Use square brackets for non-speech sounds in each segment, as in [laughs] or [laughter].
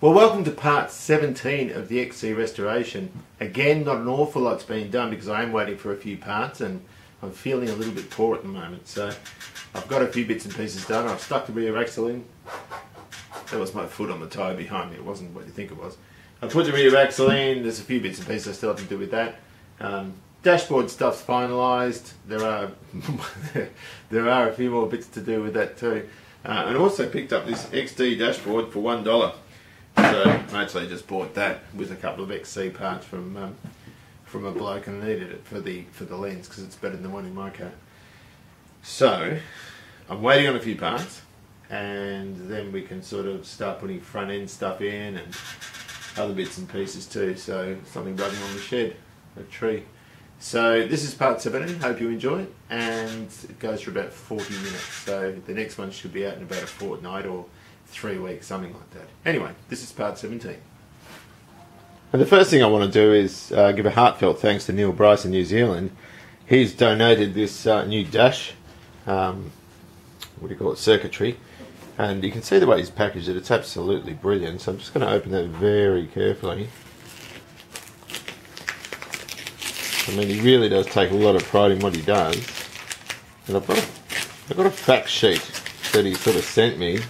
Well, welcome to part 17 of the XC restoration. Again, not an awful lot's been done because I am waiting for a few parts and I'm feeling a little bit poor at the moment. So I've got a few bits and pieces done. I've stuck the rear axle in. That was my foot on the tyre behind me. It wasn't what you think it was. I put the rear axle in. There's a few bits and pieces I still have to do with that. Um, dashboard stuff's finalised. There are [laughs] there are a few more bits to do with that too. Uh, and also picked up this XD dashboard for one dollar. So I actually just bought that with a couple of XC parts from um, from a bloke and needed it for the for the lens because it's better than the one in my car. So I'm waiting on a few parts, and then we can sort of start putting front end stuff in and other bits and pieces too. So something running on the shed, a tree. So this is part 17, hope you enjoy it, and it goes for about 40 minutes, so the next one should be out in about a fortnight or three weeks, something like that. Anyway, this is part 17. And the first thing I want to do is uh, give a heartfelt thanks to Neil Bryce in New Zealand. He's donated this uh, new dash, um, what do you call it, circuitry, and you can see the way he's packaged it, it's absolutely brilliant. So I'm just going to open that very carefully. I mean, he really does take a lot of pride in what he does. And I've got a, I've got a fact sheet that he sort of sent me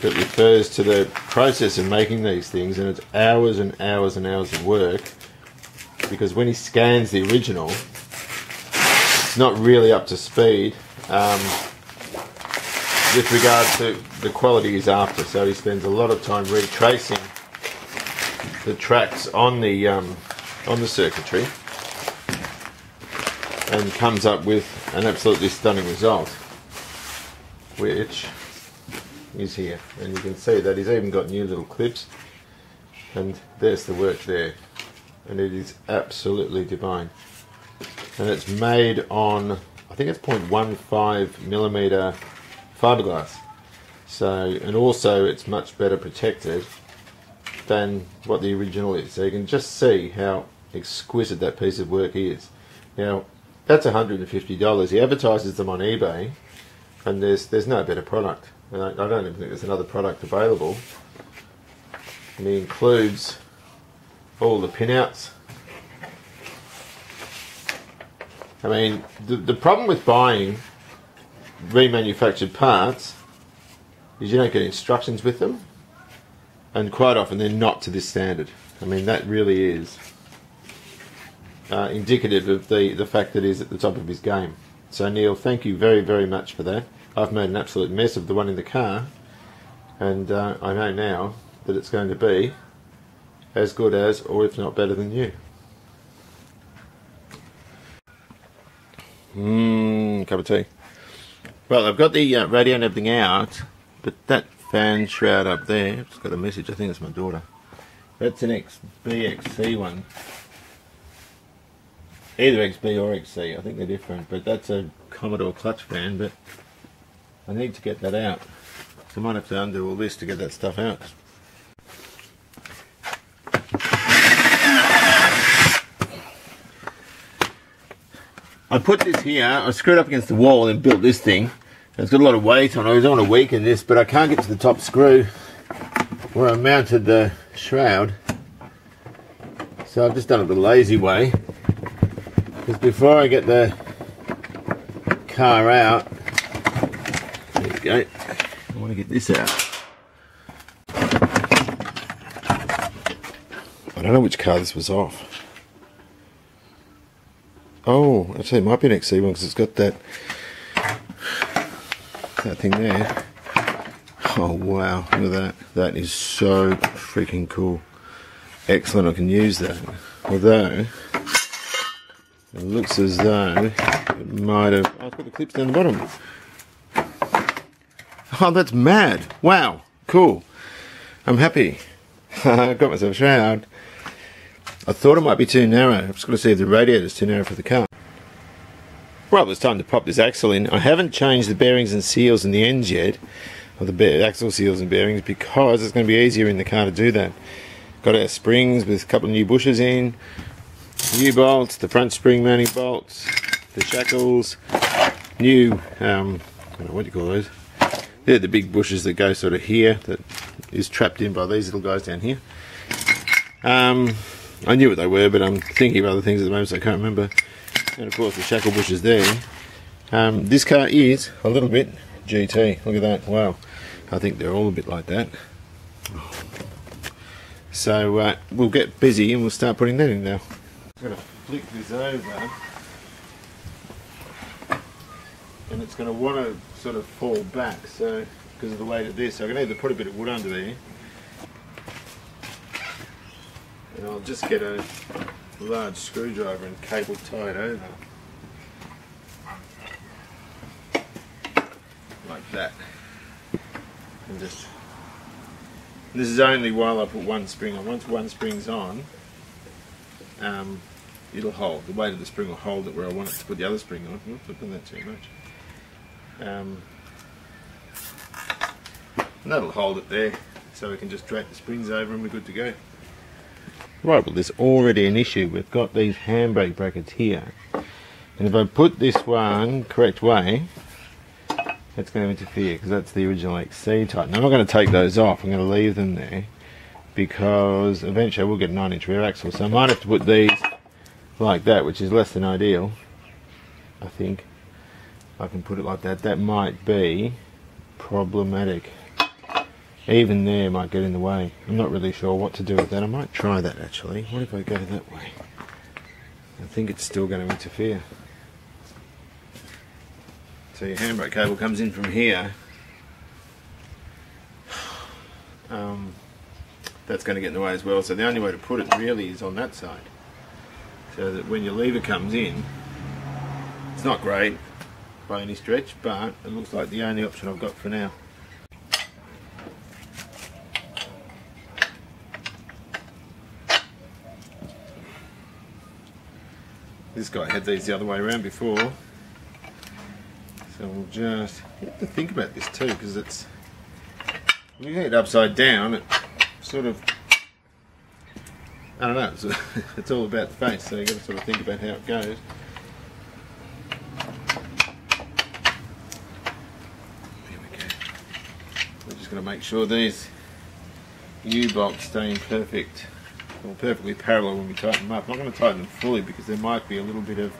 that refers to the process of making these things, and it's hours and hours and hours of work. Because when he scans the original, it's not really up to speed um, with regard to the quality he's after. So he spends a lot of time retracing the tracks on the um, on the circuitry and comes up with an absolutely stunning result, which is here. And you can see that he's even got new little clips, and there's the work there, and it is absolutely divine. And it's made on, I think it's 0.15 millimeter fiberglass. So, and also it's much better protected than what the original is. So you can just see how exquisite that piece of work is. Now, that's $150. He advertises them on eBay, and there's there's no better product. And I, I don't even think there's another product available. And he includes all the pinouts. I mean, the, the problem with buying remanufactured parts is you don't get instructions with them, and quite often they're not to this standard. I mean, that really is uh, indicative of the, the fact that he's at the top of his game. So, Neil, thank you very, very much for that. I've made an absolute mess of the one in the car, and uh, I know now that it's going to be as good as, or if not better than you. Mmm, cup of tea. Well, I've got the uh, radio and everything out, but that fan shroud up there, it's got a message, I think it's my daughter. That's an XBXC one either XB or XC. I think they're different, but that's a Commodore clutch fan. But I need to get that out. So I might have to undo all this to get that stuff out. I put this here, I screwed up against the wall and built this thing. It's got a lot of weight on it, I don't want to weaken this, but I can't get to the top screw where I mounted the shroud. So I've just done it the lazy way. Because before I get the car out, go, eh? I want to get this out. I don't know which car this was off. Oh, actually it might be an XC one because it's got that that thing there. Oh wow, look at that. That is so freaking cool. Excellent, I can use that. Although, it looks as though it might have. It's got the clips down the bottom. Oh, that's mad. Wow. Cool. I'm happy. [laughs] I got myself a shroud. I thought it might be too narrow. I've just got to see if the radiator's too narrow for the car. Well, it's time to pop this axle in. I haven't changed the bearings and seals in the ends yet, or the axle seals and bearings, because it's going to be easier in the car to do that. Got our springs with a couple of new bushes in, new bolts, the front spring mounting bolts, the shackles, new, um, what do you call those? They're the big bushes that go sort of here that is trapped in by these little guys down here. Um, I knew what they were, but I'm thinking of other things at the moment, so I can't remember. And of course, the shackle bush is there. Um, this car is a little bit GT. Look at that. Wow. I think they're all a bit like that. So uh, we'll get busy and we'll start putting that in now. I'm going to flick this over and it's going to want to sort of fall back so because of the weight of this. So I can either put a bit of wood under there and I'll just get a large screwdriver and cable tie it over. Like that. And just this is only while I put one spring on. Once one spring's on um, it'll hold. The weight of the spring will hold it where I want it to put the other spring on. I'm not that too much um, and that'll hold it there so we can just drape the springs over and we're good to go. Right, well there's already an issue. We've got these handbrake brackets here. And if I put this one correct way, it's going to interfere because that's the original XC type. Now I'm not going to take those off, I'm going to leave them there because eventually I will get a 9 inch rear axle. So I might have to put these like that, which is less than ideal, I think. I can put it like that, that might be problematic. Even there might get in the way. I'm not really sure what to do with that. I might try that actually. What if I go that way? I think it's still going to interfere. So your handbrake cable comes in from here. Um, that's going to get in the way as well. So the only way to put it really is on that side. So that when your lever comes in, it's not great, by any stretch, but it looks like the only option I've got for now. This guy had these the other way around before. So we'll just have to think about this too because it's when you get it upside down it sort of I don't know, it's, [laughs] it's all about the face, so you've got to sort of think about how it goes. Just going to make sure these U-bolts stay in perfect, or perfectly parallel when we tighten them up. I'm not going to tighten them fully because there might be a little bit of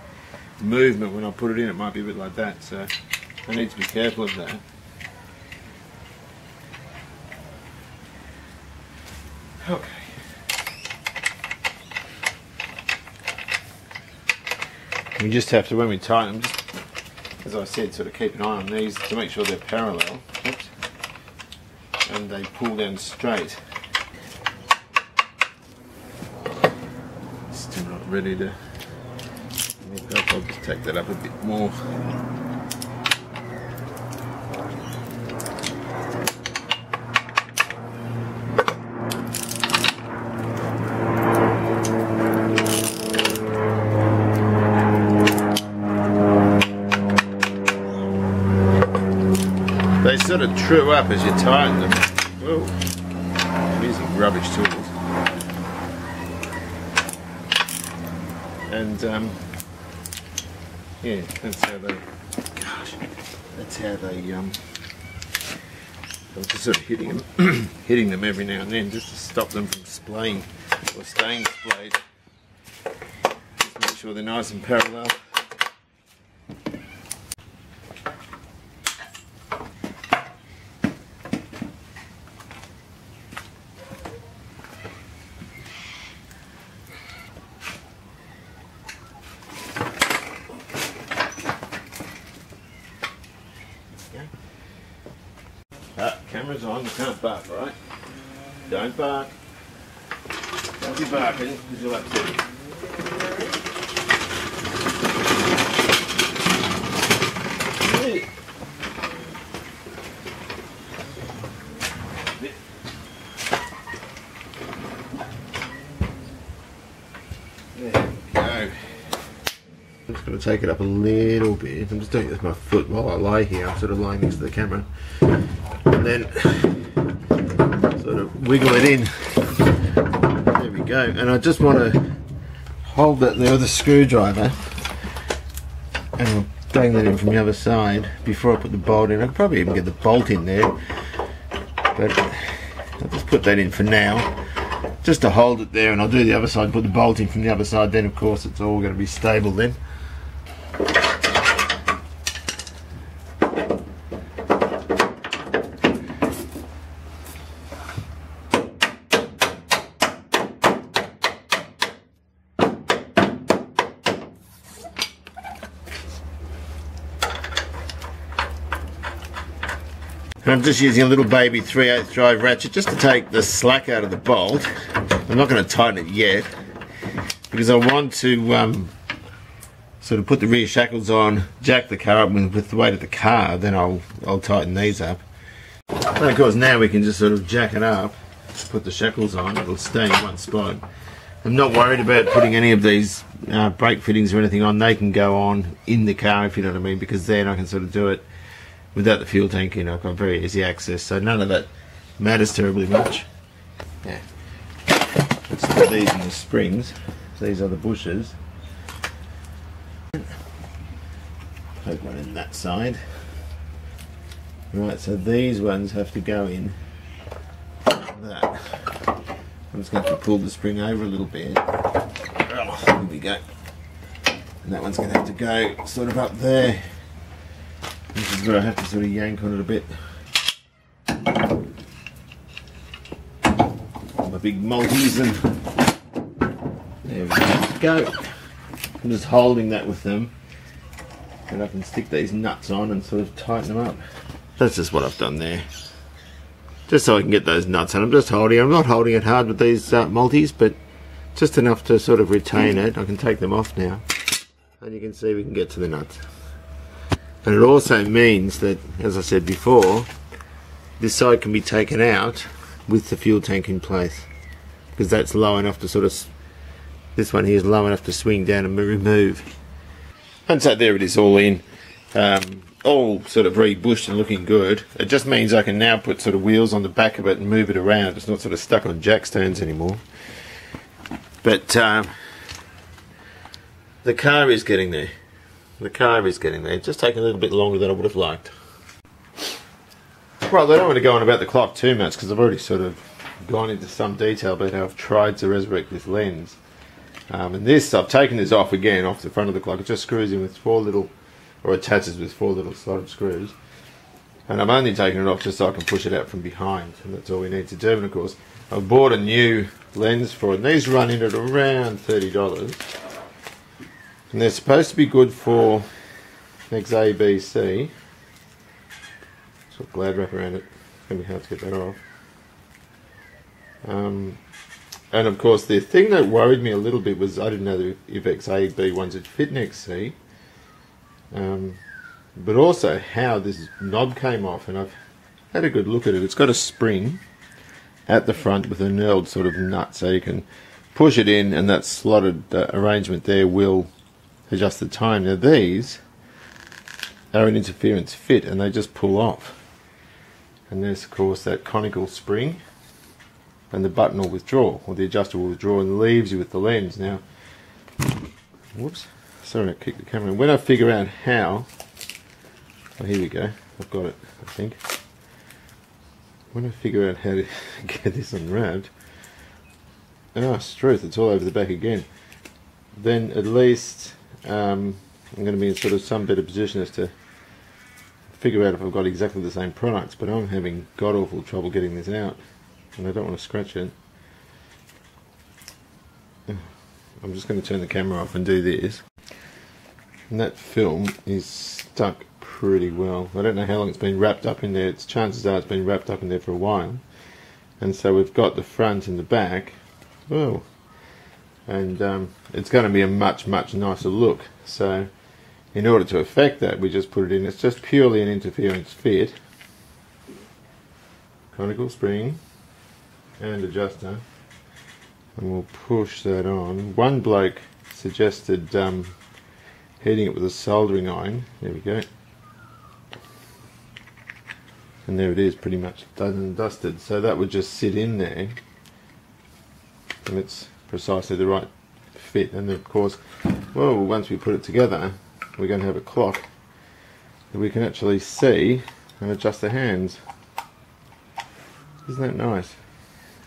movement when I put it in. It might be a bit like that, so I need to be careful of that. Okay. We just have to, when we tighten them, just, as I said, sort of keep an eye on these to make sure they're parallel. And they pull down straight. Still not ready to. I'll just take that up a bit more. They sort of true up as you tighten them. Whoa, I'm using rubbish tools. And um, yeah, that's how they, gosh, that's how they, um, I'm just sort of hitting them, [clears throat] hitting them every now and then just to stop them from splaying or staying splayed. Just make sure they're nice and parallel. Can't bark, right? Don't bark. Don't be barking, because you'll upset me. I'm just going to take it up a little bit. I'm just doing it with my foot while I lie here. I'm sort of lying next to the camera and then wiggle it in. There we go. And I just want to hold that there with a screwdriver and I'll in from the other side before I put the bolt in. I could probably even get the bolt in there, but I'll just put that in for now, just to hold it there, and I'll do the other side, put the bolt in from the other side, then of course it's all going to be stable then. I'm just using a little baby 3 8 drive ratchet just to take the slack out of the bolt. I'm not going to tighten it yet because I want to um, sort of put the rear shackles on, jack the car up with, with the weight of the car, then I'll, I'll tighten these up. And of course now we can just sort of jack it up, put the shackles on, it'll stay in one spot. I'm not worried about putting any of these uh, brake fittings or anything on. They can go on in the car, if you know what I mean, because then I can sort of do it without the fuel tank in. I've got very easy access, so none of that matters terribly much. Yeah. Let's put these in the springs. These are the bushes. Poke one in that side. Right, so these ones have to go in that. I'm just going to, to pull the spring over a little bit. Oh, here we go. And that one's going to have to go sort of up there. This is where I have to sort of yank on it a bit. My big multis and there we go. I'm just holding that with them and I can stick these nuts on and sort of tighten them up. That's just what I've done there. Just so I can get those nuts on. I'm just holding I'm not holding it hard with these uh, multis, but just enough to sort of retain it. I can take them off now. And you can see we can get to the nuts. And it also means that, as I said before, this side can be taken out with the fuel tank in place. Because that's low enough to sort of, this one here is low enough to swing down and remove. And so there it is all in. Um, all sort of rebushed and looking good. It just means I can now put sort of wheels on the back of it and move it around. It's not sort of stuck on jack stands anymore. But um, the car is getting there. The car is getting there. It's just taking a little bit longer than I would have liked. Well, I don't want to go on about the clock too much because I've already sort of gone into some detail about how I've tried to resurrect this lens. Um, and this, I've taken this off again, off the front of the clock. It just screws in with four little, or attaches with four little slotted screws. And I'm only taking it off just so I can push it out from behind. And that's all we need to do. And of course, I've bought a new lens for it. And these run in at around $30. And they're supposed to be good for next A, B, C. Got glad wrap around it. It's going to be hard to get that off. Um, and of course, the thing that worried me a little bit was I didn't know if XA, B ones would fit next C. Um, but also how this knob came off, and I've had a good look at it. It's got a spring at the front with a knurled sort of nut, so you can push it in, and that slotted uh, arrangement there will adjust the time. Now these are an interference fit and they just pull off. And there's of course that conical spring and the button will withdraw or the adjuster will withdraw and leaves you with the lens. Now, whoops, sorry I kicked the camera. When I figure out how, oh here we go, I've got it I think. When I figure out how to [laughs] get this unwrapped, oh, it's truth, it's all over the back again. Then at least um, I'm going to be in sort of some better position as to figure out if I've got exactly the same products, but I'm having god awful trouble getting this out, and I don't want to scratch it. I'm just going to turn the camera off and do this. And that film is stuck pretty well. I don't know how long it's been wrapped up in there. It's chances are it's been wrapped up in there for a while. And so we've got the front and the back. Oh, and um, it's going to be a much much nicer look. So in order to affect that we just put it in. It's just purely an interference fit. Conical spring and adjuster. And we'll push that on. One bloke suggested um, heating it with a soldering iron. There we go. And there it is pretty much done and dusted. So that would just sit in there. And it's precisely the right fit and of course well once we put it together we're going to have a clock that we can actually see and adjust the hands isn't that nice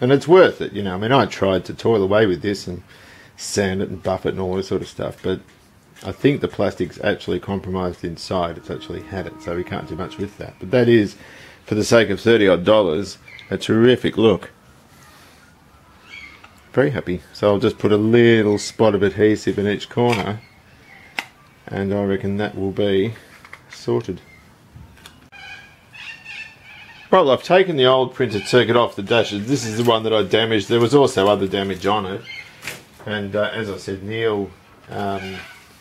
and it's worth it. You know, I mean, I tried to toil away with this and sand it and buff it and all this sort of stuff, but I think the plastic's actually compromised inside. It's actually had it, so we can't do much with that. But that is, for the sake of 30 odd dollars, a terrific look. Very happy. So I'll just put a little spot of adhesive in each corner, and I reckon that will be sorted. Well, I've taken the old printed circuit off the dashes. This is the one that I damaged. There was also other damage on it. And uh, as I said, Neil um,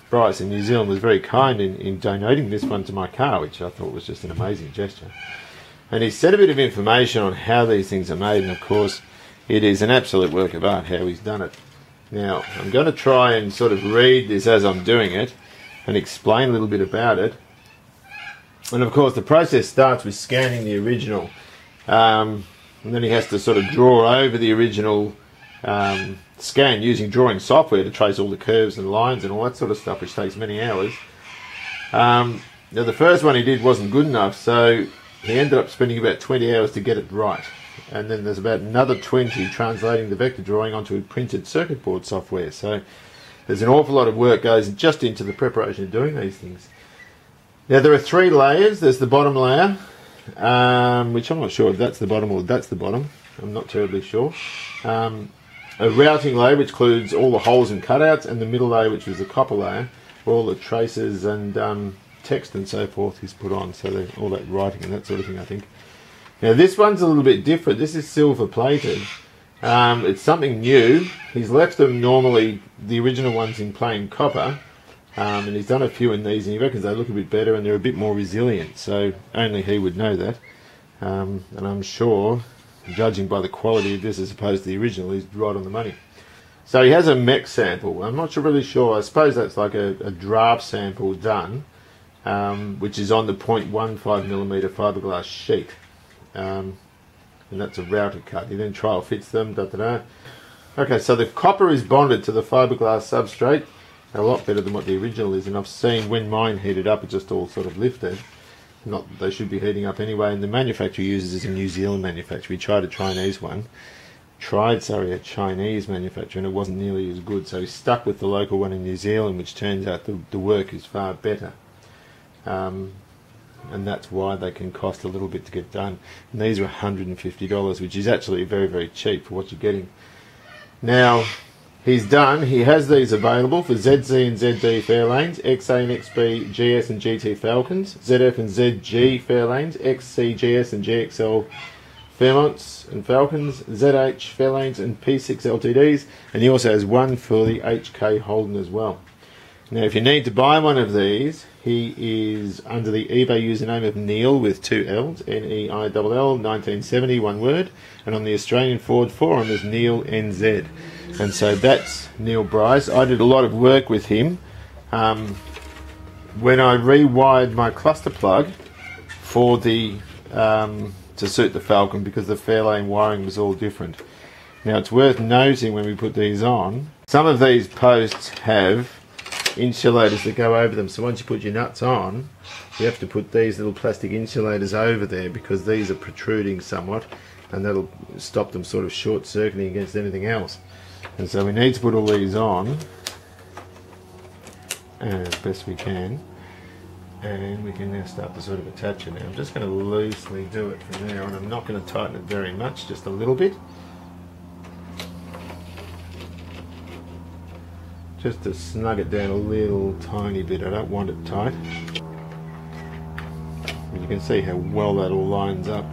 Bryce in New Zealand was very kind in, in donating this one to my car, which I thought was just an amazing gesture. And he said a bit of information on how these things are made, and of course, it is an absolute work of art how he's done it. Now, I'm going to try and sort of read this as I'm doing it and explain a little bit about it. And of course, the process starts with scanning the original, um, and then he has to sort of draw over the original um, scan using drawing software to trace all the curves and lines and all that sort of stuff, which takes many hours. Um, now, the first one he did wasn't good enough, so he ended up spending about 20 hours to get it right. And then there's about another 20 translating the vector drawing onto a printed circuit board software. So there's an awful lot of work goes just into the preparation of doing these things. Now there are three layers. There's the bottom layer, um, which I'm not sure if that's the bottom or that's the bottom. I'm not terribly sure. Um, a routing layer which includes all the holes and cutouts, and the middle layer which is the copper layer, where all the traces and um, text and so forth is put on. So all that writing and that sort of thing, I think. Now this one's a little bit different. This is silver plated. Um, it's something new. He's left them normally the original ones in plain copper, um, and he's done a few in these, and he reckons they look a bit better and they're a bit more resilient. So only he would know that, um, and I'm sure judging by the quality of this as opposed to the original, he's right on the money. So he has a mech sample. I'm not really sure. I suppose that's like a, a draft sample done, um, which is on the 0.15 millimeter fiberglass sheet. Um, and that's a router cut. He then trial fits them. Da, da, da. Okay, so the copper is bonded to the fiberglass substrate a lot better than what the original is. And I've seen when mine heated up, it just all sort of lifted not they should be heating up anyway. And the manufacturer uses is a New Zealand manufacturer. We tried a Chinese one, tried sorry a Chinese manufacturer, and it wasn't nearly as good. So he stuck with the local one in New Zealand, which turns out the, the work is far better. Um, and that's why they can cost a little bit to get done. And these are $150, which is actually very, very cheap for what you're getting. Now, he's done. He has these available for ZC and ZD Fairlanes, XA and XB GS and GT Falcons, ZF and ZG Fairlanes, XCGS and GXL Fairmonts and Falcons, ZH Fairlanes and P6 LTDs, and he also has one for the HK Holden as well. Now, if you need to buy one of these, he is under the eBay username of Neil with two L's, N E I L L, 1970, one word, and on the Australian Ford forum is Neil NZ. And so that's Neil Bryce. I did a lot of work with him. Um, when I rewired my cluster plug for the um, to suit the Falcon because the Fairlane wiring was all different. Now it's worth noting when we put these on, some of these posts have insulators that go over them. So once you put your nuts on, you have to put these little plastic insulators over there because these are protruding somewhat and that'll stop them sort of short circuiting against anything else. And so we need to put all these on as best we can and we can now start to sort of attach it now. I'm just going to loosely do it from there and I'm not going to tighten it very much, just a little bit. Just to snug it down a little tiny bit. I don't want it tight. And you can see how well that all lines up.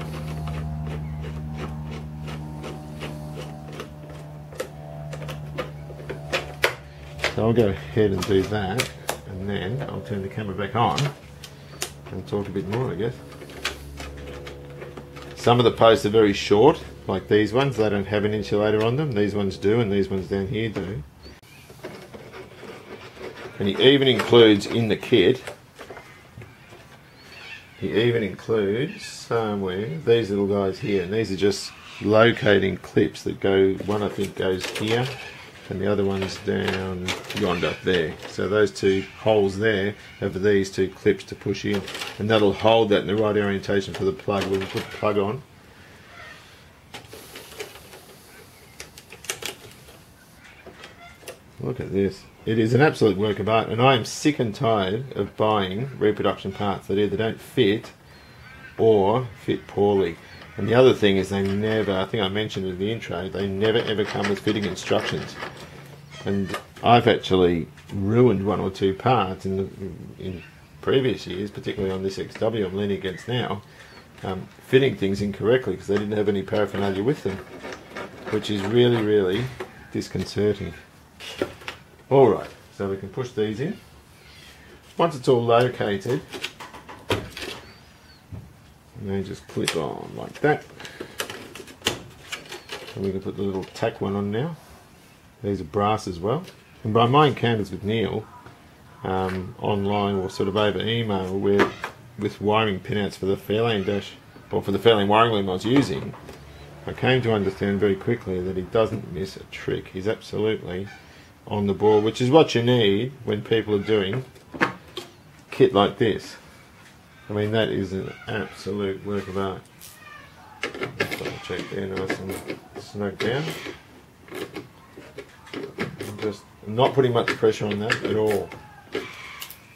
So I'll go ahead and do that and then I'll turn the camera back on and talk a bit more I guess. Some of the posts are very short like these ones, they don't have an insulator on them, these ones do and these ones down here do. And he even includes in the kit, he even includes somewhere these little guys here, and these are just locating clips that go, one I think goes here, and the other one's down yonder there. So those two holes there have these two clips to push in, and that'll hold that in the right orientation for the plug when we put the plug on. Look at this. It is an absolute work of art, and I am sick and tired of buying reproduction parts that either don't fit or fit poorly. And the other thing is they never, I think I mentioned in the intro, they never ever come with fitting instructions. And I've actually ruined one or two parts in, the, in previous years, particularly on this XW I'm leaning against now, um, fitting things incorrectly because they didn't have any paraphernalia with them, which is really, really disconcerting. Alright, so we can push these in. Once it's all located, and they just clip on like that. And we can put the little tack one on now. These are brass as well. And by my encounters with Neil, um, online or sort of over email, where with wiring pinouts for the Fairlane dash, or for the Fairlane wiring loom I was using, I came to understand very quickly that he doesn't miss a trick. He's absolutely on the ball, which is what you need when people are doing kit like this. I mean, that is an absolute work of art. Double check there, nice and snug down. I'm just not putting much pressure on that at all.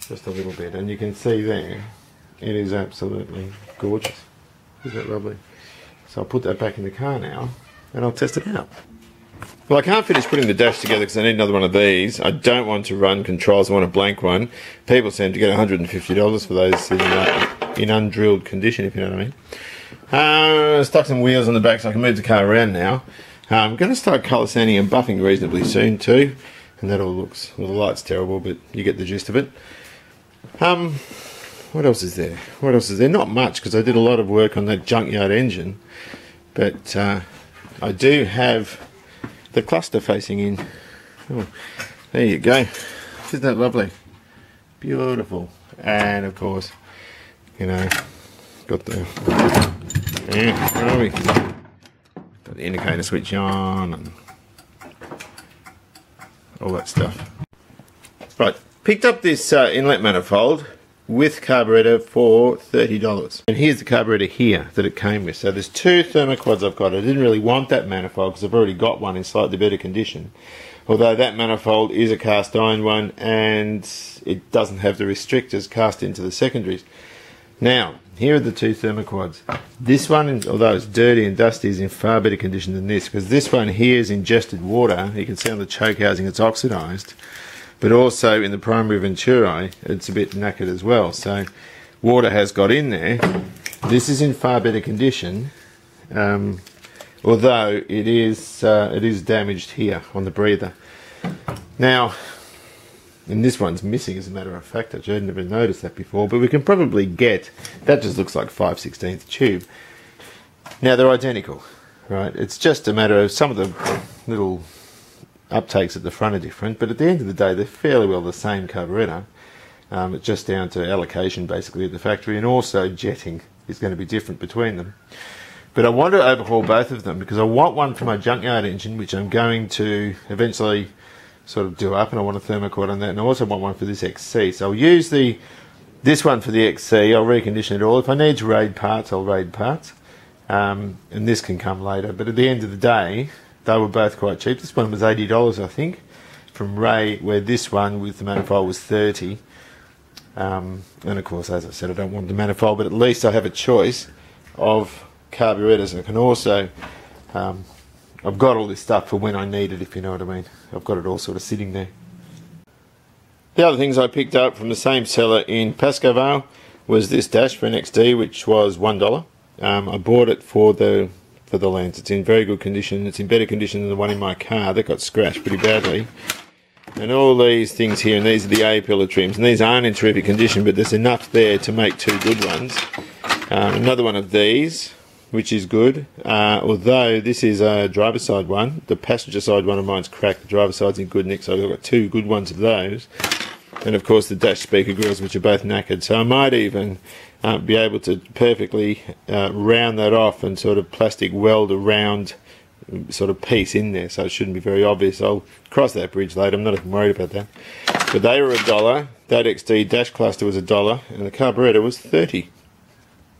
Just a little bit, and you can see there, it is absolutely gorgeous. Isn't that lovely? So I'll put that back in the car now, and I'll test it out. Well, I can't finish putting the dash together because I need another one of these. I don't want to run controls, I want a blank one. People seem to get $150 for those in, uh, in undrilled condition, if you know what I mean. Uh, stuck some wheels on the back so I can move the car around now. Uh, I'm going to start colour sanding and buffing reasonably soon too. And that all looks, well the light's terrible, but you get the gist of it. Um, what else is there? What else is there? Not much because I did a lot of work on that junkyard engine. But uh, I do have the cluster facing in. Oh, there you go. Isn't that lovely? Beautiful. And of course, you know, got the yeah, where are we? Got the indicator switch on and all that stuff. Right, picked up this uh, inlet manifold with carburetor for $30. And here's the carburetor here that it came with. So there's two thermoquads I've got. I didn't really want that manifold because I've already got one in slightly better condition. Although that manifold is a cast iron one and it doesn't have the restrictors cast into the secondaries. Now, here are the two thermoquads. This one, although it's dirty and dusty, is in far better condition than this because this one here is ingested water. You can see on the choke housing it's oxidized but also in the primary venturi it's a bit knackered as well. So water has got in there. This is in far better condition um, although it is uh, it is damaged here on the breather. Now and this one's missing as a matter of fact. I hadn't even noticed that before but we can probably get that just looks like 5 16th tube. Now they're identical right? It's just a matter of some of the little uptakes at the front are different, but at the end of the day, they're fairly well the same carburettor. Um, it's just down to allocation basically at the factory, and also jetting is going to be different between them. But I want to overhaul both of them because I want one for my junkyard engine, which I'm going to eventually sort of do up, and I want a thermoquad on that, and I also want one for this XC. So I'll use the this one for the XC. I'll recondition it all. If I need to raid parts, I'll raid parts, um, and this can come later. But at the end of the day, they were both quite cheap. This one was eighty dollars, I think, from Ray. Where this one with the manifold was thirty. Um, and of course, as I said, I don't want the manifold, but at least I have a choice of carburetors. I can also, um, I've got all this stuff for when I need it, if you know what I mean. I've got it all sort of sitting there. The other things I picked up from the same seller in Pascoe was this dash for an XD, which was one dollar. Um, I bought it for the for the lens. It's in very good condition. It's in better condition than the one in my car that got scratched pretty badly. And all these things here, and these are the A-pillar trims, and these aren't in terrific condition, but there's enough there to make two good ones. Um, another one of these, which is good, uh, although this is a driver side one. The passenger side one of mine's cracked, the driver side's in good nick, so I've got two good ones of those. And of course the dash speaker grills, which are both knackered. So I might even uh, be able to perfectly uh, round that off and sort of plastic weld a round sort of piece in there so it shouldn't be very obvious. I'll cross that bridge later, I'm not even worried about that. But they were a dollar, that XD dash cluster was a dollar and the carburetor was 30.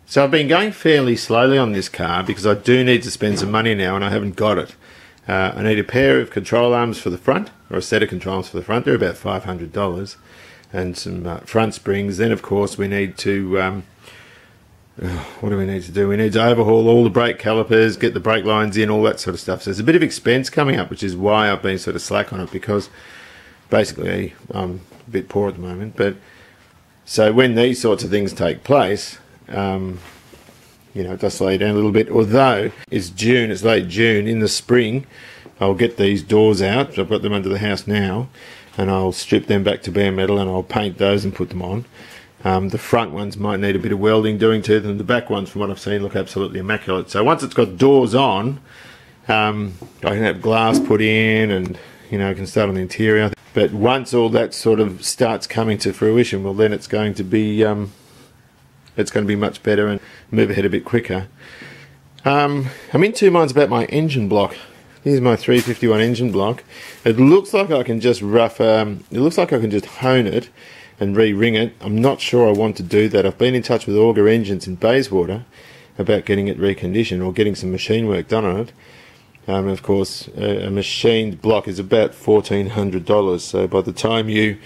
So I've been going fairly slowly on this car because I do need to spend some money now and I haven't got it. Uh, I need a pair of control arms for the front, or a set of control arms for the front. They're about $500. And some uh, front springs. Then, of course, we need to. Um, what do we need to do? We need to overhaul all the brake calipers, get the brake lines in, all that sort of stuff. So there's a bit of expense coming up, which is why I've been sort of slack on it because basically I'm a bit poor at the moment. But so when these sorts of things take place, um, you know, it does slow you down a little bit. Although it's June, it's late June. In the spring, I'll get these doors out. I've got them under the house now, and I'll strip them back to bare metal and I'll paint those and put them on. Um, the front ones might need a bit of welding doing to them. The back ones, from what I've seen, look absolutely immaculate. So once it's got doors on, um, I can have glass put in and, you know, I can start on the interior. But once all that sort of starts coming to fruition, well, then it's going to be um, it's going to be much better and move ahead a bit quicker. Um, I'm in two minds about my engine block. Here's my 351 engine block. It looks like I can just rough. Um, it looks like I can just hone it and re-ring it. I'm not sure I want to do that. I've been in touch with Auger Engines in Bayswater about getting it reconditioned or getting some machine work done on it. Um, of course, a, a, machined block is about $1,400. So by the time you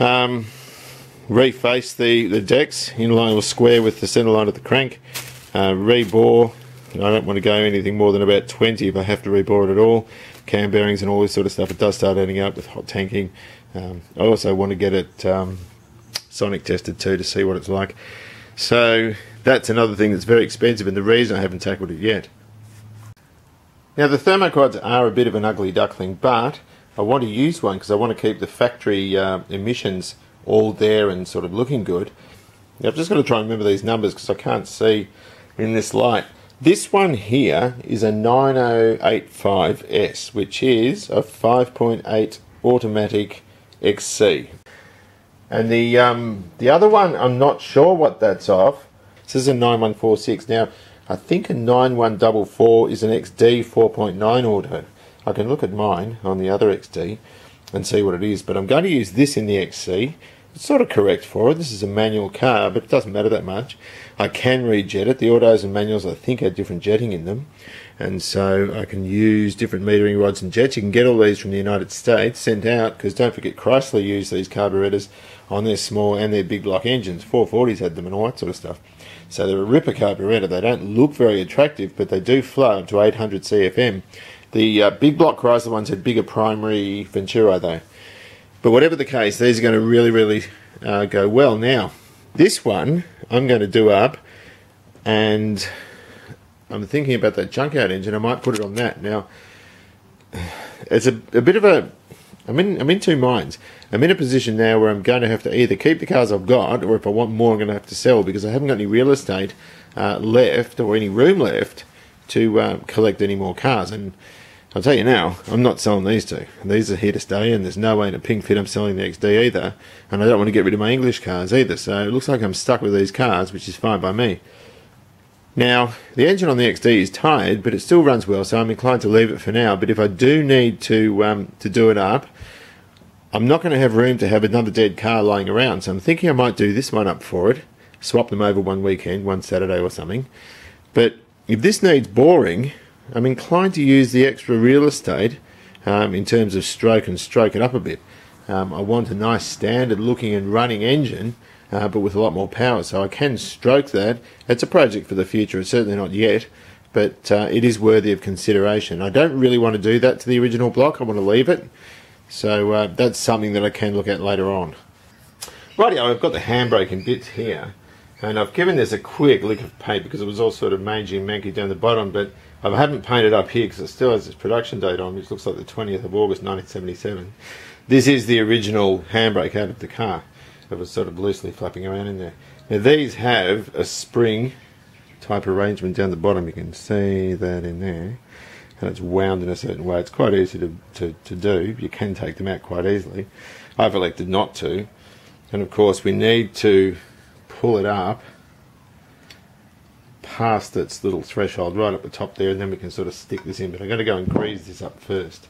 um, reface the, the decks in line or square with the centre line of the crank, uh, rebore, I don't want to go anything more than about 20 if I have to rebore it at all. Cam bearings and all this sort of stuff, it does start adding up with hot tanking. Um, I also want to get it um, sonic tested too to see what it's like. So that's another thing that's very expensive and the reason I haven't tackled it yet. Now the thermoquads are a bit of an ugly duckling, but I want to use one because I want to keep the factory uh, emissions all there and sort of looking good. Now I've just got to try and remember these numbers because I can't see in this light. This one here is a 9085S, which is a 5.8 automatic XC. And the um, the other one, I'm not sure what that's of. This is a 9146. Now, I think a 9144 is an XD 4.9 auto. I can look at mine on the other XD and see what it is, but I'm going to use this in the XC. It's sort of correct for it. This is a manual car, but it doesn't matter that much. I can rejet it. The autos and manuals, I think, have different jetting in them. And so I can use different metering rods and jets. You can get all these from the United States sent out because don't forget Chrysler used these carburetors on their small and their big block engines. 440s had them and all that sort of stuff. So they're a ripper carburetor. They don't look very attractive, but they do flow up to 800 CFM. The uh, big block Chrysler ones had bigger primary Venturi though. But whatever the case, these are going to really, really uh, go well. Now, this one I'm going to do up, and I'm thinking about that junk out engine. I might put it on that. Now, it's a, a bit of a I'm in I'm in two minds. I'm in a position now where I'm going to have to either keep the cars I've got, or if I want more, I'm going to have to sell because I haven't got any real estate uh, left or any room left to uh, collect any more cars. And I'll tell you now, I'm not selling these two. These are here to stay, and there's no way in a pink fit I'm selling the XD either. And I don't want to get rid of my English cars either. So it looks like I'm stuck with these cars, which is fine by me. Now, the engine on the XD is tired, but it still runs well, so I'm inclined to leave it for now. But if I do need to um, to do it up, I'm not going to have room to have another dead car lying around. So I'm thinking I might do this one up for it, swap them over one weekend, one Saturday or something. But if this needs boring, I'm inclined to use the extra real estate um, in terms of stroke and stroke it up a bit. Um, I want a nice standard looking and running engine uh, but with a lot more power. So I can stroke that. It's a project for the future. It's certainly not yet, but uh, it is worthy of consideration. I don't really want to do that to the original block. I want to leave it. So uh, that's something that I can look at later on. Rightio, I've got the handbrake in bits here. And I've given this a quick lick of paint because it was all sort of mangy and manky down the bottom, but I haven't painted up here because it still has its production date on, which looks like the 20th of August 1977. This is the original handbrake out of the car that was sort of loosely flapping around in there. Now these have a spring type arrangement down the bottom. You can see that in there. And it's wound in a certain way. It's quite easy to, to, to do. You can take them out quite easily. I've elected not to. And of course we need to pull it up past its little threshold right up the top there and then we can sort of stick this in. But I'm going to go and grease this up first.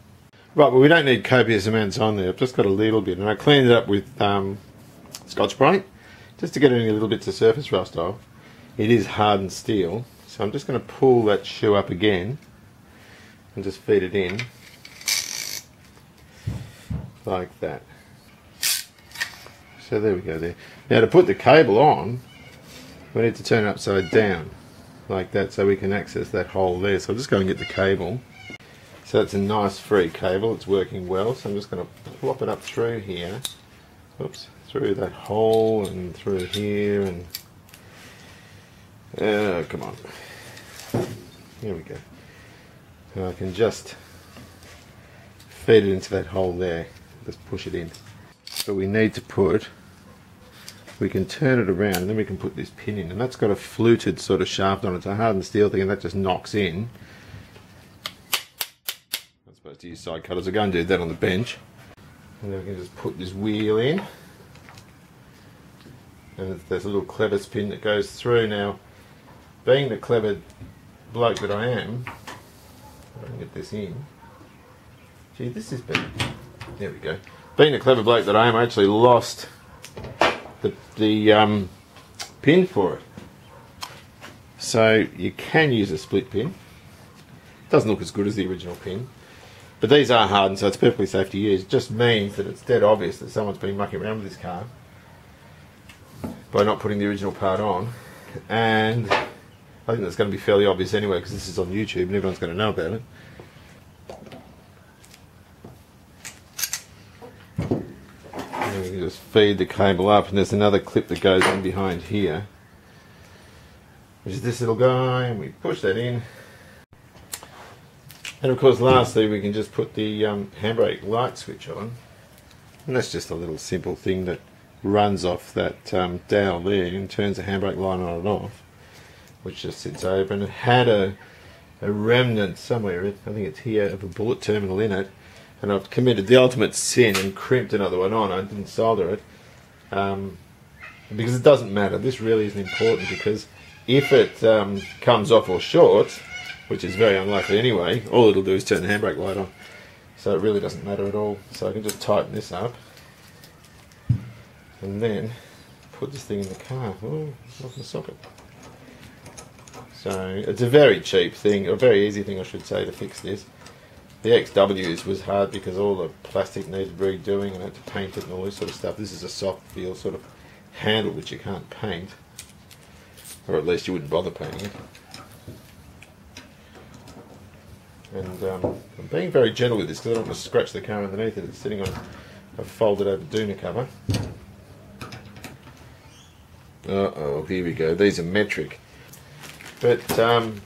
Right, well we don't need copious amounts on there. I've just got a little bit and I cleaned it up with um, Scotch-Brite just to get any little bits of surface rust off. It is hardened steel, so I'm just going to pull that shoe up again and just feed it in like that. So there we go there. Now to put the cable on, we need to turn it upside down like that so we can access that hole there. So I'll just go and get the cable. So it's a nice free cable, it's working well. So I'm just going to plop it up through here. Oops, through that hole and through here and oh come on. Here we go. So I can just feed it into that hole there. Just push it in. So we need to put we can turn it around and then we can put this pin in and that's got a fluted sort of shaft on it. It's a hardened steel thing and that just knocks in. I'm supposed to use side cutters. I'll go and do that on the bench. And then we can just put this wheel in. And there's a little clever pin that goes through. Now, being the clever bloke that I am, I can get this in. Gee, this is better. There we go. Being the clever bloke that I am, I actually lost the, the um, pin for it. So you can use a split pin. Doesn't look as good as the original pin. But these are hardened, so it's perfectly safe to use. It just means that it's dead obvious that someone's been mucking around with this car by not putting the original part on. And I think that's going to be fairly obvious anyway because this is on YouTube and everyone's going to know about it. And we can just feed the cable up and there's another clip that goes in behind here. Which is this little guy and we push that in. And of course lastly we can just put the um, handbrake light switch on. And that's just a little simple thing that runs off that um, dowel there and turns the handbrake light on and off which just sits open. It had a, a remnant somewhere I think it's here of a bullet terminal in it and I've committed the ultimate sin and crimped another one on. I didn't solder it um, because it doesn't matter. This really isn't important because if it um, comes off or short, which is very unlikely anyway, all it'll do is turn the handbrake light on. So it really doesn't matter at all. So I can just tighten this up and then put this thing in the car. Oh, off the socket. So it's a very cheap thing, a very easy thing I should say to fix this. The XWs was hard because all the plastic needed redoing and had to paint it and all this sort of stuff. This is a soft feel sort of handle which you can't paint, or at least you wouldn't bother painting it. And um, I'm being very gentle with this because I don't want to scratch the car underneath it. It's sitting on a folded over Doona cover. Uh oh, here we go. These are metric. But um,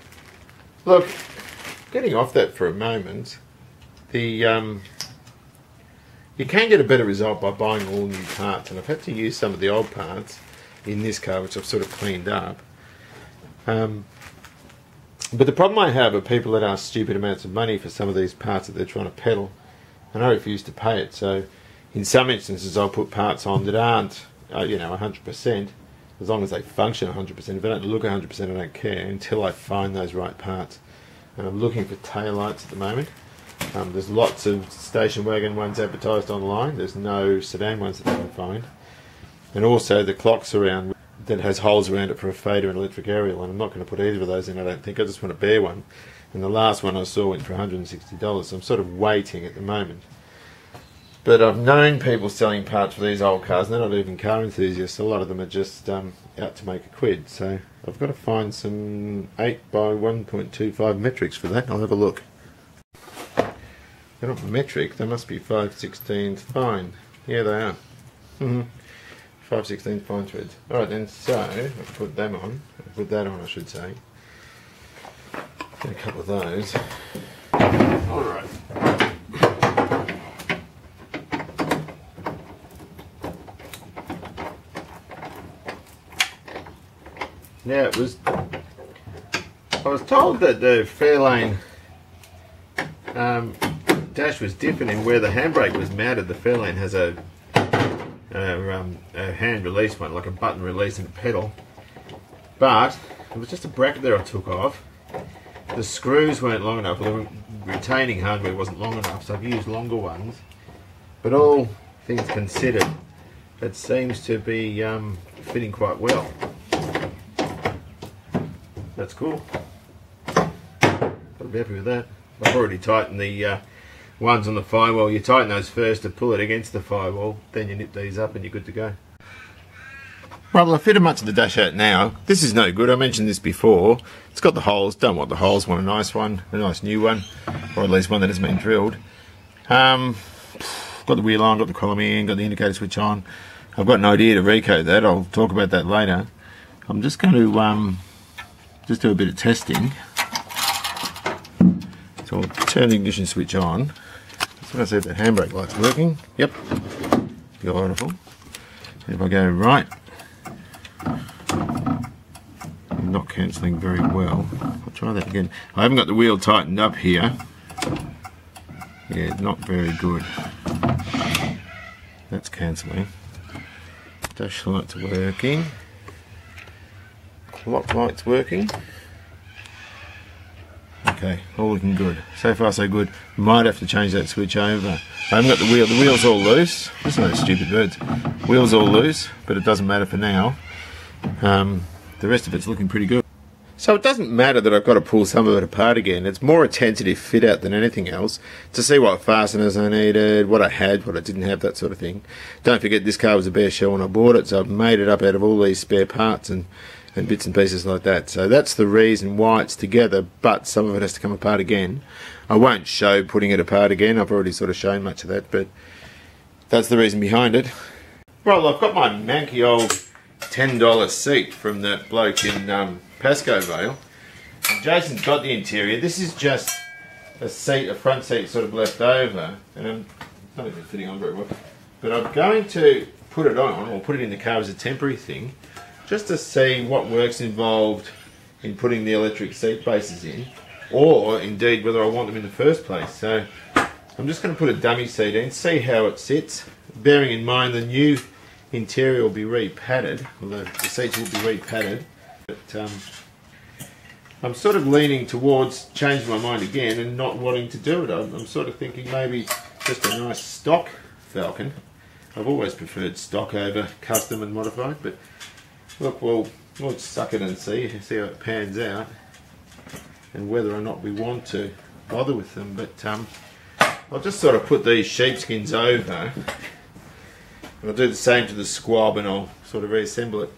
look, getting off that for a moment, the um, you can get a better result by buying all new parts, and I've had to use some of the old parts in this car, which I've sort of cleaned up. Um, but the problem I have are people that ask stupid amounts of money for some of these parts that they're trying to peddle, and I refuse to pay it. So, in some instances, I'll put parts on that aren't, uh, you know, 100%, as long as they function 100%. If they don't look 100%, I don't care until I find those right parts. And I'm looking for tail lights at the moment. Um, there's lots of station wagon ones advertised online. There's no sedan ones that I can find. And also the clocks around that has holes around it for a fader and electric aerial. And I'm not going to put either of those in, I don't think. I just want a bare one. And the last one I saw went for $160. So I'm sort of waiting at the moment. But I've known people selling parts for these old cars, and they're not even car enthusiasts. A lot of them are just um, out to make a quid. So I've got to find some 8 by 1.25 metrics for that. I'll have a look. They're not metric, they must be 5 16 fine. Yeah, they are. Mm-hmm. 5 16 fine threads. Alright then, so I'll put them on. I'll put that on, I should say. Get a couple of those. Alright. Now it was. I was told that the Fairlane um, dash was different in where the handbrake was mounted. The Fairlane has a, a, um, a, hand release one, like a button release and a pedal. But it was just a bracket there I took off. The screws weren't long enough, the retaining hardware wasn't long enough, so I've used longer ones. But all things considered, it seems to be um, fitting quite well. That's cool. Be happy with that. I've already tightened the uh, ones on the firewall. You tighten those first to pull it against the firewall, then you nip these up and you're good to go. Well, I fitted much of the dash out now. This is no good. I mentioned this before. It's got the holes. Don't want the holes. Want a nice one, a nice new one, or at least one that hasn't been drilled. Um, got the wheel on, got the column in, got the indicator switch on. I've got an idea to recode that. I'll talk about that later. I'm just going to um, just do a bit of testing. So I'll turn the ignition switch on. So I said the handbrake light's working. Yep. Beautiful. If I go right, not cancelling very well. I'll try that again. I haven't got the wheel tightened up here. Yeah, not very good. That's cancelling. Dash light's working. Clock light's working. Okay, all looking good. So far so good. Might have to change that switch over. I haven't got the wheel. The wheel's all loose. Listen to those stupid birds. Wheel's all loose, but it doesn't matter for now. Um, the rest of it's looking pretty good. So it doesn't matter that I've got to pull some of it apart again. It's more a tentative fit out than anything else to see what fasteners I needed, what I had, what I didn't have, that sort of thing. Don't forget this car was a bare shell when I bought it, so I've made it up out of all these spare parts and, and bits and pieces like that. So that's the reason why it's together, but some of it has to come apart again. I won't show putting it apart again, I've already sort of shown much of that, but that's the reason behind it. Well, I've got my manky old $10 seat from that bloke in um, Pascoe Vale. And Jason's got the interior. This is just a seat, a front seat sort of left over, and I'm not even fitting on very well. But I'm going to put it on, or put it in the car as a temporary thing, just to see what works involved in putting the electric seat bases in, or indeed whether I want them in the first place. So I'm just going to put a dummy seat in, see how it sits, bearing in mind the new interior will be re-padded, the, the seats will be re-padded. But um, I'm sort of leaning towards changing my mind again and not wanting to do it. I'm, I'm sort of thinking maybe just a nice stock Falcon. I've always preferred stock over custom and modified, but look, we'll, we'll suck it and see, see how it pans out and whether or not we want to bother with them. But um, I'll just sort of put these sheepskins over and I'll do the same to the squab and I'll sort of reassemble it.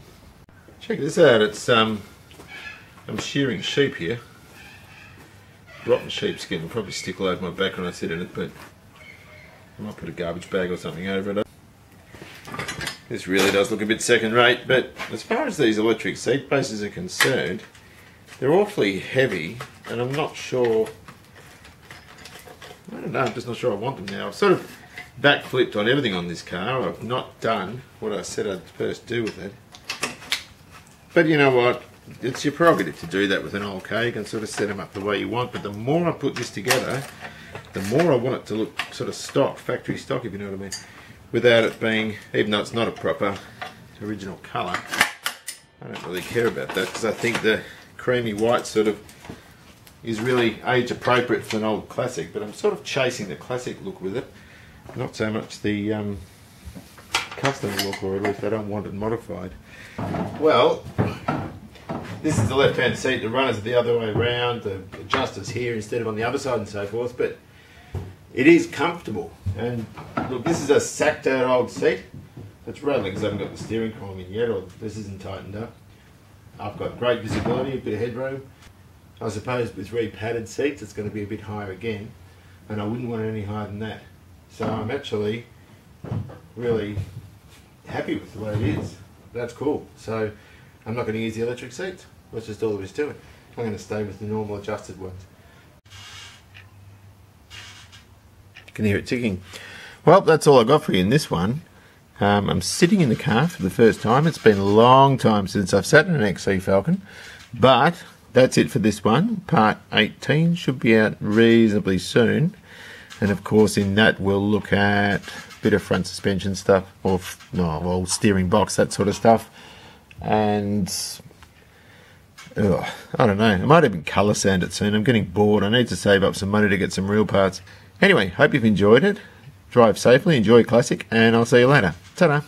Check this out, it's um, I'm shearing sheep here. Rotten sheepskin will probably stick all over my back when I sit in it, but I might put a garbage bag or something over it. This really does look a bit second rate, but as far as these electric seat bases are concerned, they're awfully heavy, and I'm not sure. I don't know, I'm just not sure I want them now. I've sort of backflipped on everything on this car. I've not done what I said I'd first do with it. But you know what? It's your prerogative to do that with an old car. You can sort of set them up the way you want. But the more I put this together, the more I want it to look sort of stock, factory stock, if you know what I mean. Without it being, even though it's not a proper original colour, I don't really care about that because I think the creamy white sort of is really age appropriate for an old classic. But I'm sort of chasing the classic look with it not so much the um, custom look, or at least I don't want it modified. Well, this is the left-hand seat. The runners are the other way around. The adjuster's here instead of on the other side, and so forth. But it is comfortable. And look, this is a sacked out old seat. It's rattling because I haven't got the steering column in yet, or this isn't tightened up. I've got great visibility, a bit of headroom. I suppose with re-padded seats, it's going to be a bit higher again, and I wouldn't want it any higher than that. So I'm actually really happy with the way it is. That's cool. So I'm not going to use the electric seats. That's just all is to it. I'm going to stay with the normal adjusted ones. You can hear it ticking. Well, that's all I got for you in this one. Um, I'm sitting in the car for the first time. It's been a long time since I've sat in an XC Falcon, but that's it for this one. Part 18 should be out reasonably soon. And of course, in that, we'll look at a bit of front suspension stuff, or no, well, steering box, that sort of stuff. And ugh, I don't know, I might even colour sand it soon. I'm getting bored. I need to save up some money to get some real parts. Anyway, hope you've enjoyed it. Drive safely, enjoy Classic, and I'll see you later. Ta-da!